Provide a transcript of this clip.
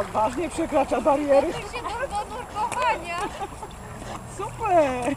Odważnie przekracza bariery. się do nurkowania. Super!